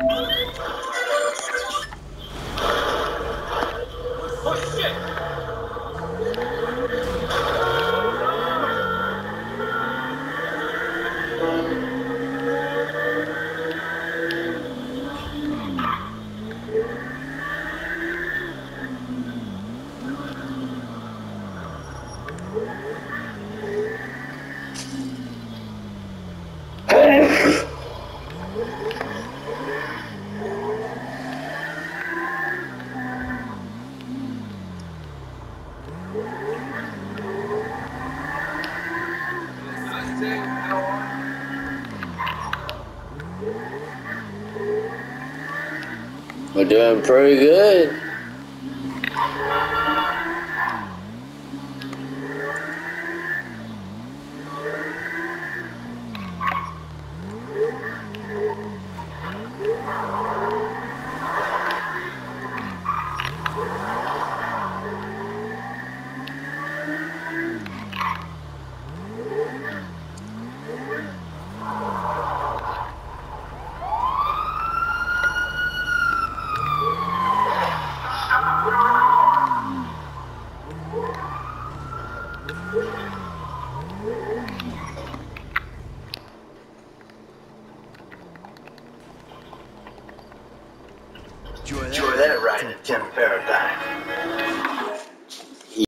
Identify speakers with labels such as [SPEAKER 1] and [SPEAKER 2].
[SPEAKER 1] Oh! We're doing pretty good.
[SPEAKER 2] Enjoy that ride in the Tim Paradigm.